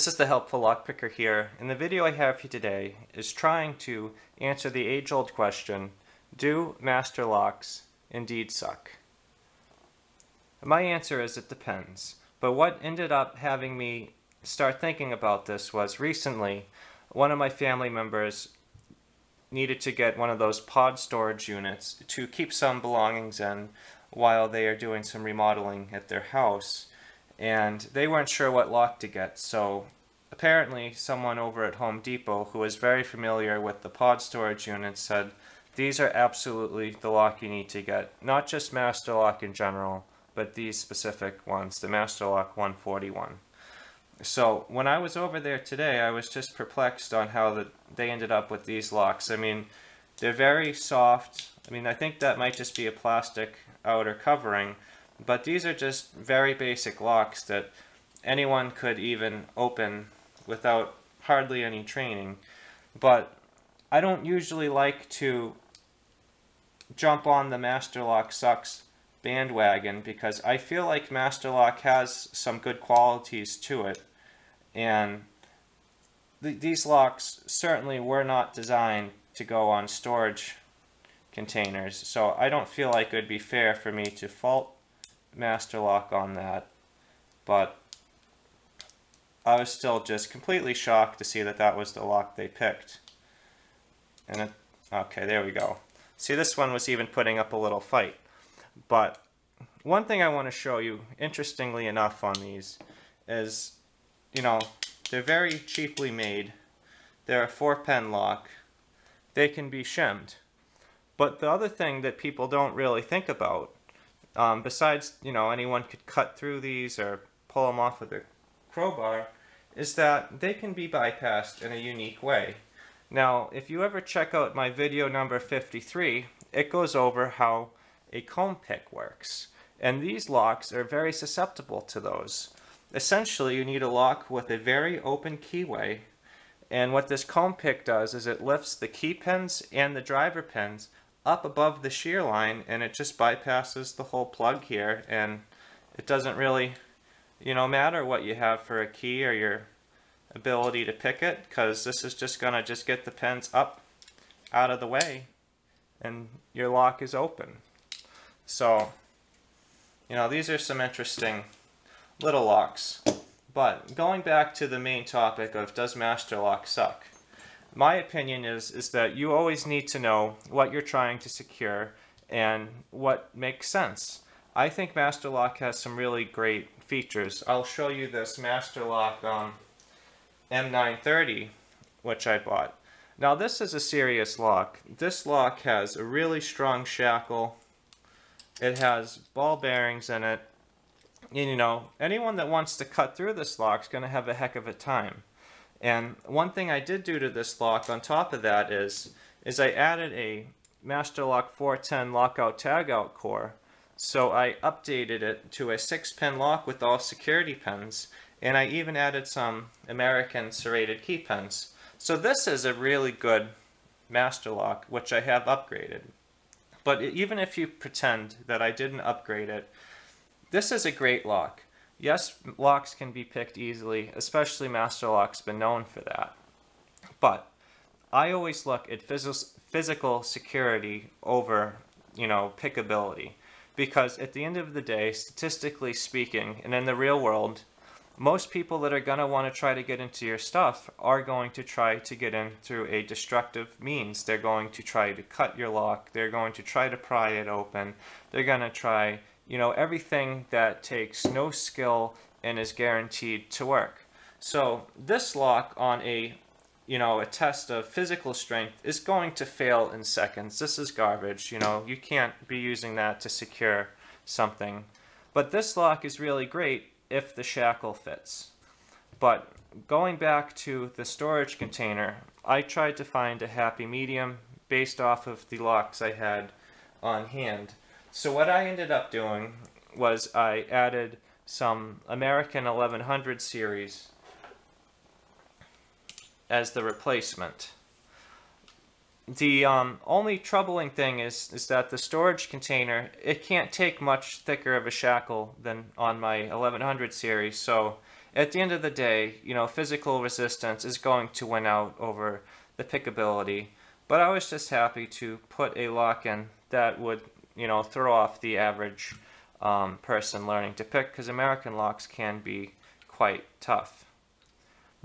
This is the Helpful Lockpicker here, and the video I have here today is trying to answer the age-old question, do master locks indeed suck? My answer is it depends, but what ended up having me start thinking about this was recently one of my family members needed to get one of those pod storage units to keep some belongings in while they are doing some remodeling at their house and they weren't sure what lock to get. So apparently someone over at Home Depot who was very familiar with the pod storage units said, these are absolutely the lock you need to get. Not just Master Lock in general, but these specific ones, the Master Lock 141. So when I was over there today, I was just perplexed on how the, they ended up with these locks. I mean, they're very soft. I mean, I think that might just be a plastic outer covering, but these are just very basic locks that anyone could even open without hardly any training. But I don't usually like to jump on the Master Lock Sucks bandwagon because I feel like Master Lock has some good qualities to it. And th these locks certainly were not designed to go on storage containers. So I don't feel like it would be fair for me to fault master lock on that, but I was still just completely shocked to see that that was the lock they picked. And it, okay, there we go. See, this one was even putting up a little fight. But one thing I want to show you, interestingly enough on these, is, you know, they're very cheaply made. They're a four-pin lock. They can be shimmed. But the other thing that people don't really think about um, besides, you know, anyone could cut through these or pull them off with a crowbar, is that they can be bypassed in a unique way. Now, if you ever check out my video number 53, it goes over how a comb pick works. And these locks are very susceptible to those. Essentially, you need a lock with a very open keyway. And what this comb pick does is it lifts the key pins and the driver pins up above the shear line and it just bypasses the whole plug here and it doesn't really you know matter what you have for a key or your ability to pick it because this is just gonna just get the pins up out of the way and your lock is open. So you know these are some interesting little locks. But going back to the main topic of does master lock suck my opinion is is that you always need to know what you're trying to secure and what makes sense. I think Master Lock has some really great features. I'll show you this Master Lock um, M930, which I bought. Now this is a serious lock. This lock has a really strong shackle. It has ball bearings in it. And, you know, anyone that wants to cut through this lock is going to have a heck of a time. And one thing I did do to this lock on top of that is, is I added a Master Lock 410 lockout tagout core. So I updated it to a 6-pin lock with all security pins, and I even added some American serrated key pins. So this is a really good Master Lock, which I have upgraded. But even if you pretend that I didn't upgrade it, this is a great lock. Yes, locks can be picked easily, especially master locks been known for that. But I always look at phys physical security over, you know, pickability. Because at the end of the day, statistically speaking, and in the real world, most people that are going to want to try to get into your stuff are going to try to get in through a destructive means. They're going to try to cut your lock. They're going to try to pry it open. They're going to try you know, everything that takes no skill and is guaranteed to work. So this lock on a, you know, a test of physical strength is going to fail in seconds. This is garbage, you know, you can't be using that to secure something. But this lock is really great if the shackle fits. But going back to the storage container, I tried to find a happy medium based off of the locks I had on hand. So what I ended up doing was I added some American 1100 series as the replacement. The um, only troubling thing is, is that the storage container, it can't take much thicker of a shackle than on my 1100 series, so at the end of the day, you know, physical resistance is going to win out over the pickability. But I was just happy to put a lock in that would, you know, throw off the average um, person learning to pick because American locks can be quite tough.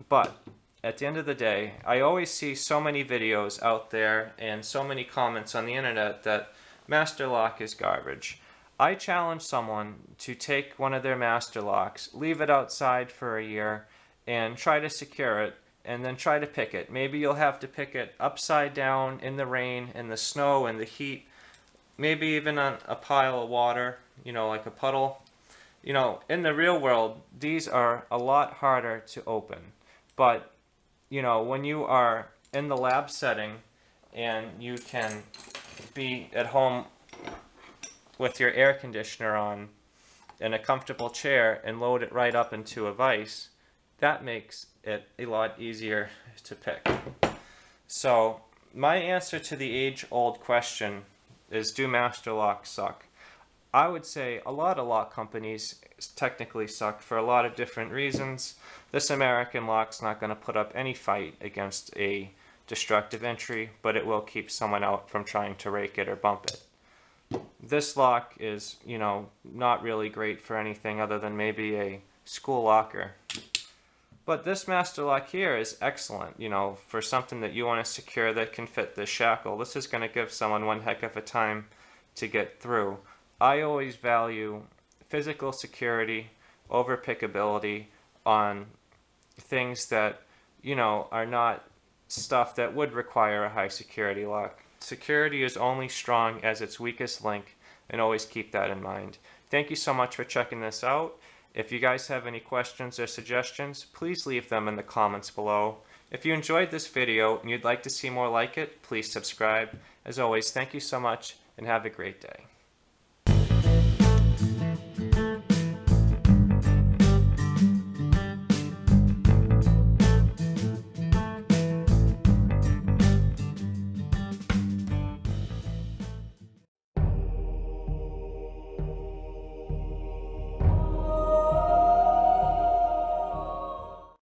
But at the end of the day, I always see so many videos out there and so many comments on the internet that master lock is garbage. I challenge someone to take one of their master locks, leave it outside for a year, and try to secure it, and then try to pick it. Maybe you'll have to pick it upside down in the rain, in the snow, in the heat, maybe even on a pile of water, you know, like a puddle. You know, in the real world, these are a lot harder to open. But you know, when you are in the lab setting and you can be at home with your air conditioner on in a comfortable chair and load it right up into a vise, that makes it a lot easier to pick. So my answer to the age-old question is do master locks suck? I would say a lot of lock companies technically suck for a lot of different reasons. This American lock's not going to put up any fight against a destructive entry, but it will keep someone out from trying to rake it or bump it. This lock is, you know, not really great for anything other than maybe a school locker. But this master lock here is excellent, you know, for something that you want to secure that can fit this shackle. This is going to give someone one heck of a time to get through. I always value physical security over pickability on things that, you know, are not stuff that would require a high security lock. Security is only strong as its weakest link, and always keep that in mind. Thank you so much for checking this out. If you guys have any questions or suggestions, please leave them in the comments below. If you enjoyed this video and you'd like to see more like it, please subscribe. As always, thank you so much and have a great day.